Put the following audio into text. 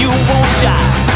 you won't shy.